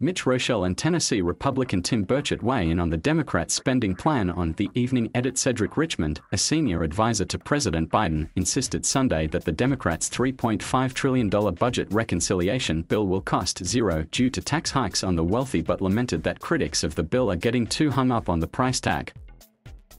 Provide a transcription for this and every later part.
Mitch Roschelle and Tennessee Republican Tim Burchett weigh in on the Democrats' spending plan on the evening edit. Cedric Richmond, a senior advisor to President Biden, insisted Sunday that the Democrats' $3.5 trillion budget reconciliation bill will cost zero due to tax hikes on the wealthy but lamented that critics of the bill are getting too hung up on the price tag.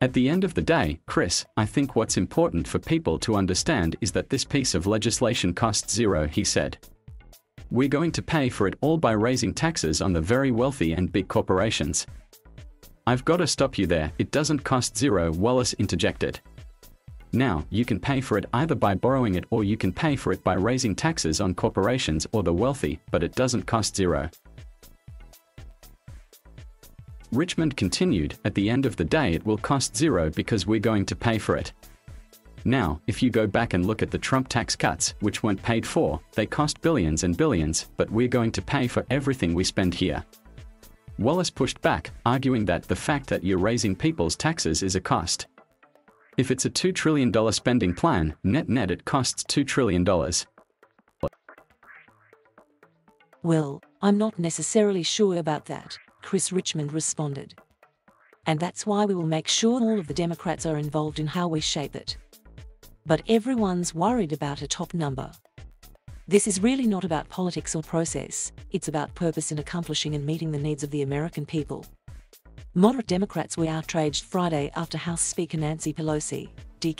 At the end of the day, Chris, I think what's important for people to understand is that this piece of legislation costs zero, he said. We're going to pay for it all by raising taxes on the very wealthy and big corporations. I've got to stop you there, it doesn't cost zero, Wallace interjected. Now, you can pay for it either by borrowing it or you can pay for it by raising taxes on corporations or the wealthy, but it doesn't cost zero. Richmond continued, at the end of the day it will cost zero because we're going to pay for it. Now, if you go back and look at the Trump tax cuts, which weren't paid for, they cost billions and billions, but we're going to pay for everything we spend here. Wallace pushed back, arguing that the fact that you're raising people's taxes is a cost. If it's a $2 trillion spending plan, net net it costs $2 trillion. Well, I'm not necessarily sure about that, Chris Richmond responded. And that's why we will make sure all of the Democrats are involved in how we shape it but everyone's worried about a top number. This is really not about politics or process, it's about purpose in accomplishing and meeting the needs of the American people. Moderate Democrats were outraged Friday after House Speaker Nancy Pelosi, D.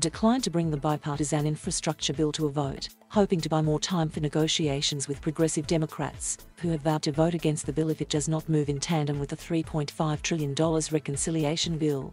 declined to bring the bipartisan infrastructure bill to a vote, hoping to buy more time for negotiations with progressive Democrats, who have vowed to vote against the bill if it does not move in tandem with the $3.5 trillion reconciliation bill.